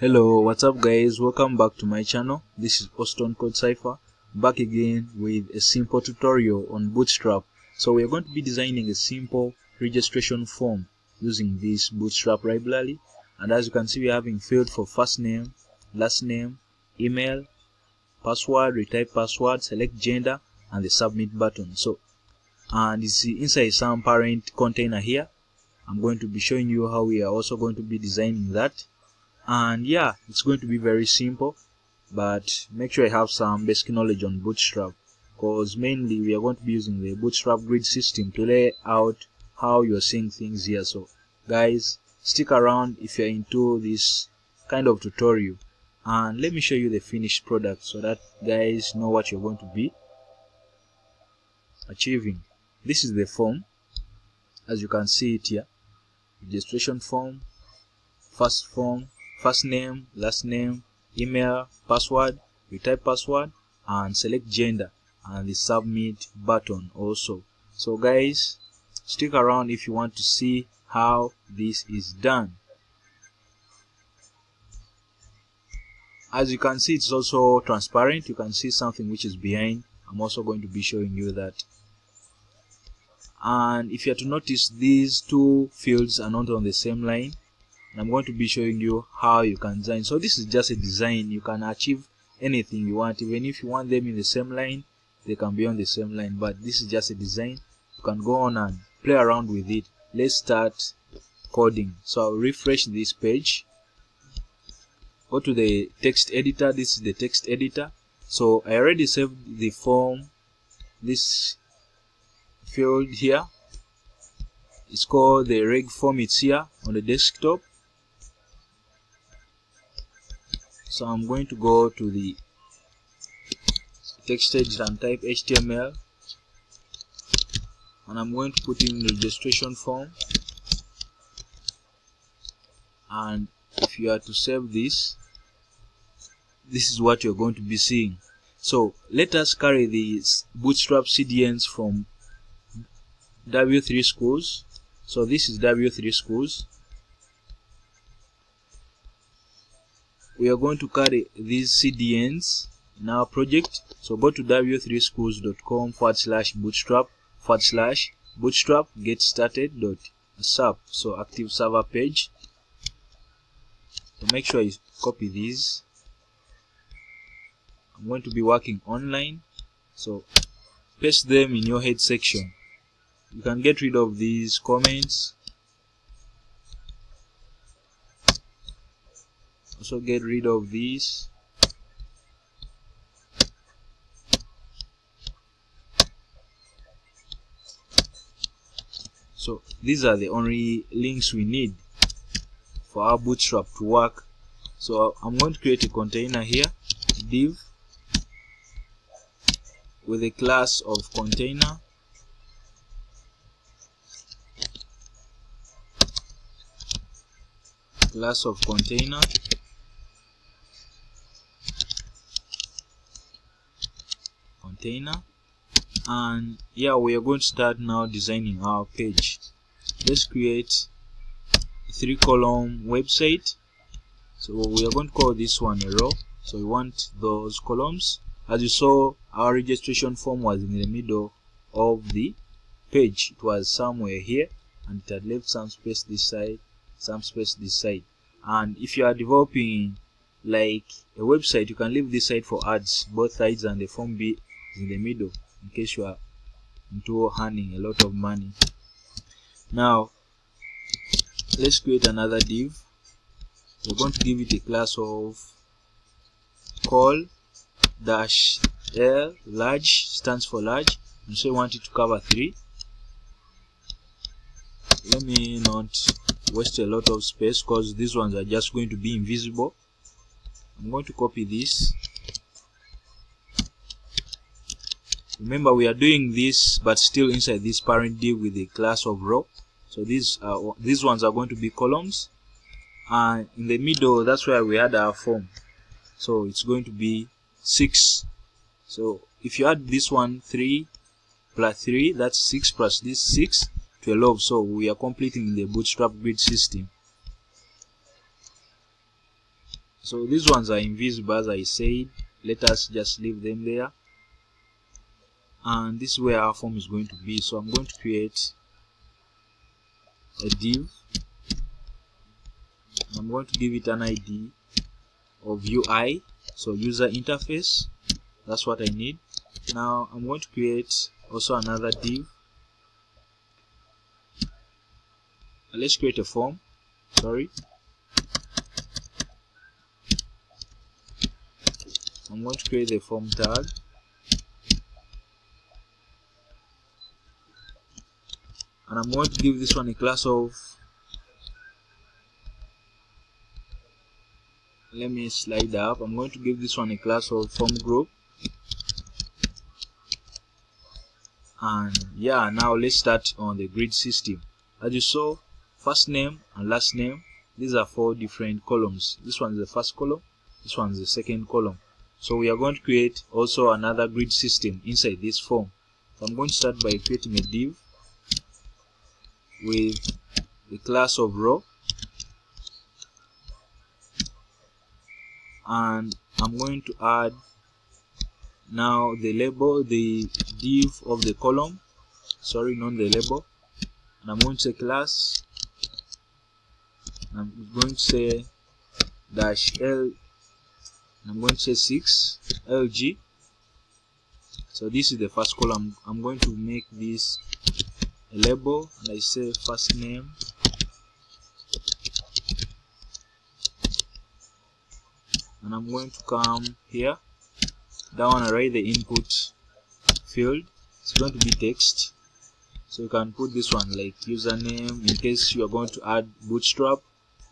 hello what's up guys? Welcome back to my channel. This is Oston Code Cypher back again with a simple tutorial on bootstrap. So we are going to be designing a simple registration form using this bootstrap library. And as you can see we're having field for first name last name email password retype password select gender and the submit button. So and you see inside some parent container here I'm going to be showing you how we are also going to be designing that and yeah it's going to be very simple but make sure you have some basic knowledge on bootstrap because mainly we are going to be using the bootstrap grid system to lay out how you're seeing things here. So guys stick around if you're into this kind of tutorial and let me show you the finished product so that guys know what you're going to be achieving. This is the form. As you can see it here registration form first form first name last name email password. Retype password and select gender and the submit button also. So guys stick around if you want to see how this is done. As you can see it's also transparent. You can see something which is behind. I'm also going to be showing you that. And if you are to notice these two fields are not on the same line I'm going to be showing you how you can design. So this is just a design. You can achieve anything you want. Even if you want them in the same line they can be on the same line. But this is just a design. You can go on and play around with it. Let's start coding. So I'll refresh this page. Go to the text editor. This is the text editor. So I already saved the form. This field here it's called the reg form. It's here on the desktop so I'm going to go to the text editor and type HTML and I'm going to put in registration form. And if you are to save this this is what you're going to be seeing. So let us carry these bootstrap CDNs from W3 schools. So this is W3 schools we are going to carry these CDNs in our project. So go to w3schools.com forward slash bootstrap forward slash bootstrap get started dot sap so active server page. So make sure you copy these. I'm going to be working online. So paste them in your head section. You can get rid of these comments also get rid of these. So these are the only links we need for our bootstrap to work. So I'm going to create a container here div with a class of container. Class of container container. And yeah we are going to start now designing our page. Let's create a three column website. So we are going to call this one a row. So we want those columns. As you saw our registration form was in the middle of the page. It was somewhere here and it had left some space this side some space this side. And if you are developing like a website you can leave this side for ads both sides and the form be in the middle in case you are into earning a lot of money. Now let's create another div. We're going to give it a class of col dash l large stands for large. And so we want it to cover three. Let me not waste a lot of space because these ones are just going to be invisible. I'm going to copy this remember we are doing this but still inside this parent div with a class of row so these uh, these ones are going to be columns. And in the middle that's where we had our form. So it's going to be 6 so if you add this one 3 plus 3 that's 6 plus this 6 12 so we are completing the bootstrap grid system. So these ones are invisible as I said. Let us just leave them there and this is where our form is going to be. So I'm going to create a div. I'm going to give it an ID of UI so user interface. That's what I need. Now I'm going to create also another div. Let's create a form. Sorry. I'm going to create the form tag and I'm going to give this one a class of let me slide up. I'm going to give this one a class of form group. And yeah now let's start on the grid system. As you saw first name and last name these are four different columns. This one is the first column this one is the second column. So we are going to create also another grid system inside this form. So I'm going to start by creating a div with the class of row. And I'm going to add now the label the div of the column. Sorry not the label. And I'm going to say class. I'm going to say dash L. I'm going to say 6 LG so this is the first column. I'm going to make this label and I say first name. And I'm going to come here. Down and write the input field. It's going to be text. So you can put this one like username in case you are going to add bootstrap.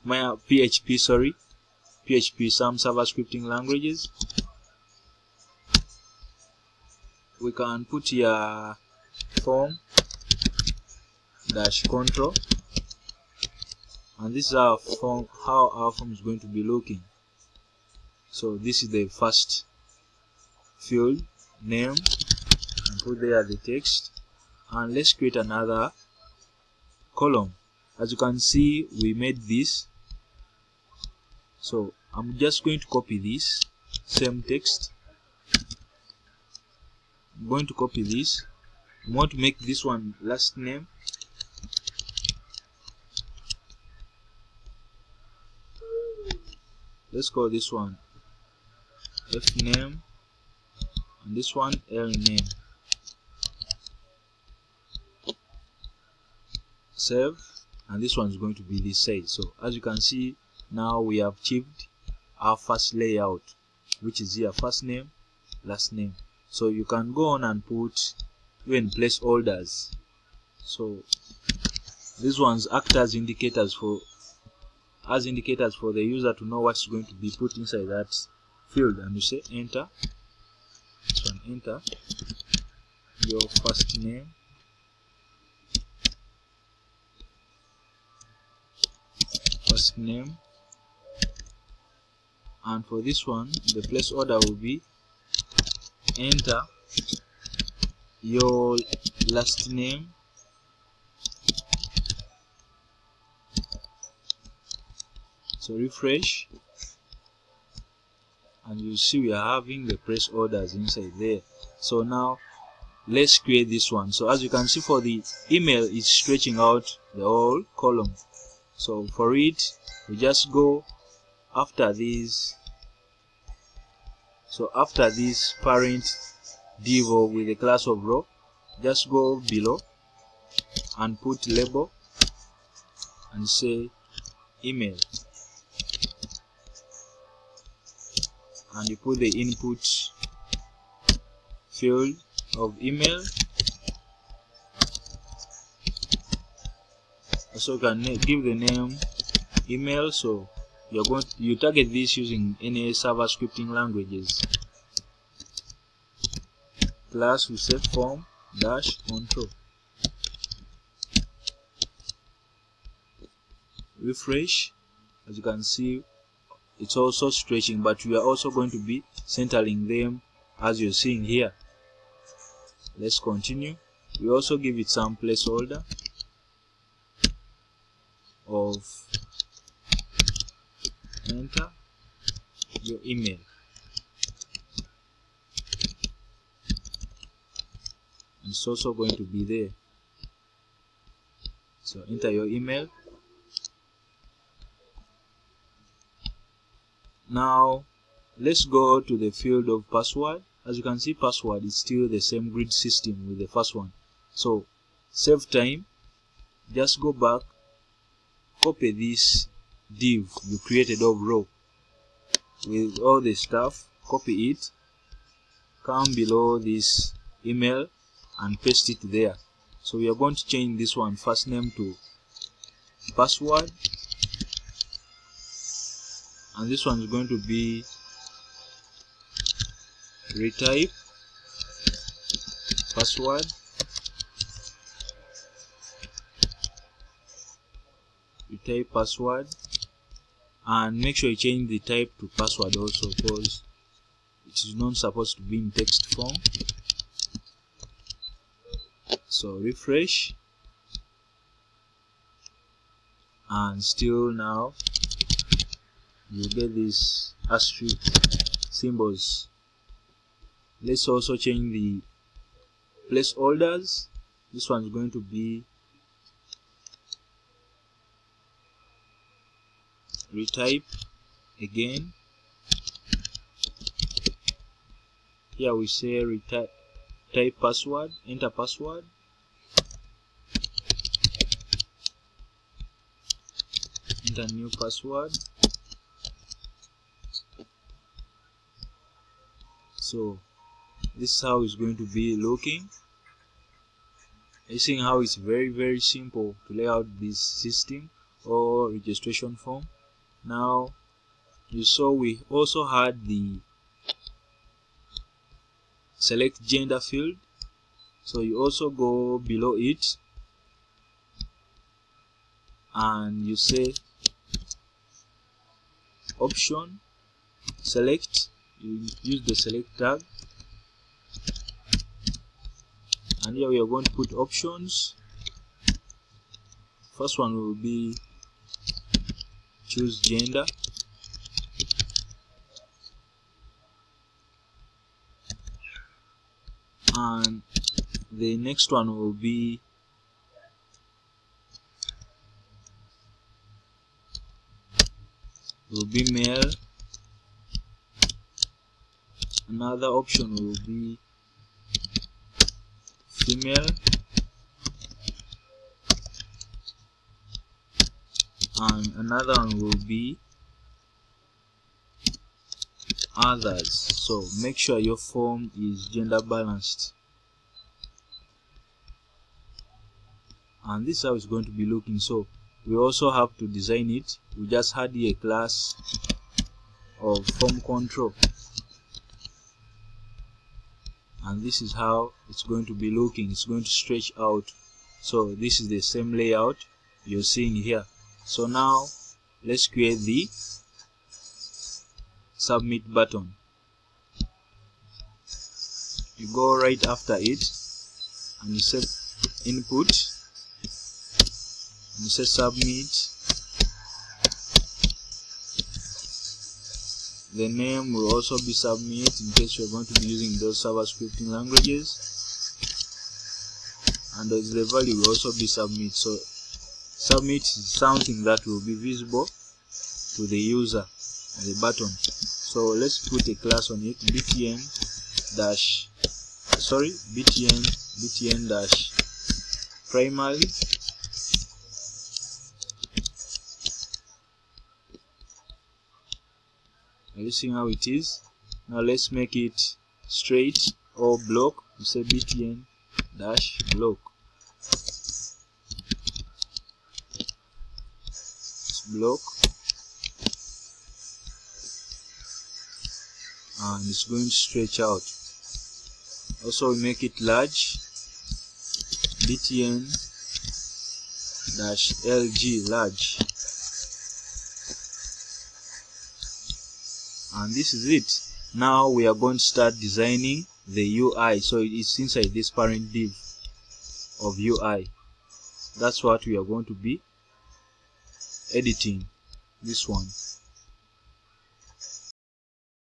My uh, php sorry. Php some server scripting languages. We can put here form dash control. And this is our form how our form is going to be looking. So this is the first field name and put there the text. And let's create another column. As you can see we made this. So I'm just going to copy this same text. I'm going to copy this. I want to make this one last name let's call this one f name and this one l name. Save and this one is going to be this size. So as you can see now we have achieved our first layout which is here first name last name. So you can go on and put even placeholders so these ones act as indicators for as indicators for the user to know what's going to be put inside that field. And you say enter. This one enter. Your first name. First name. And for this one the placeholder will be enter. Your last name so refresh. And you see we are having the placeholders inside there. So now let's create this one. So as you can see for the email it's stretching out the whole column. So for it we just go after this. So after this parent div with the class of row just go below and put label and say email and you put the input field of email. So you can give the name email so you're going to, you target this using any server scripting languages. Class will set form dash control. Refresh. As you can see it's also stretching but we are also going to be centering them as you're seeing here. Let's continue. We also give it some placeholder of enter your email. It's also going to be there. So enter your email now let's go to the field of password. As you can see password is still the same grid system with the first one. So save time. Just go back. Copy this div you created of row with all the stuff. Copy it. Come below this email and paste it there. So we are going to change this one first name to password and this one is going to be retype password retype password and make sure you change the type to password also because it is not supposed to be in text form. So refresh. And still now you get these asterisk symbols let's also change the placeholders. This one is going to be retype again. Here we say retype type password enter password. Enter new password so this is how it's going to be looking. You seeing how it's very very simple to lay out this system or registration form? Now you saw we also had the select gender field. So you also go below it and you say option select use the select tag and here we are going to put options. First one will be choose gender. And the next one will be will be male another option will be female. And another one will be others. So make sure your form is gender balanced. And this is how it's going to be looking. So we also have to design it. We just had a class of form control and this is how it's going to be looking. It's going to stretch out. So this is the same layout you're seeing here. So now let's create the submit button. You go right after it and you set input. And you say submit the name will also be submit in case you're going to be using those server scripting languages. And the value will also be submit so submit is something that will be visible to the user the button so let's put a class on it btn dash sorry btn btn dash primary are you seeing how it is? Now let's make it straight or block. You say btn dash block. Block. And it's going to stretch out. Also we make it large. Btn dash lg large and this is it. Now we are going to start designing the UI so it's inside this parent div of UI that's what we are going to be editing this one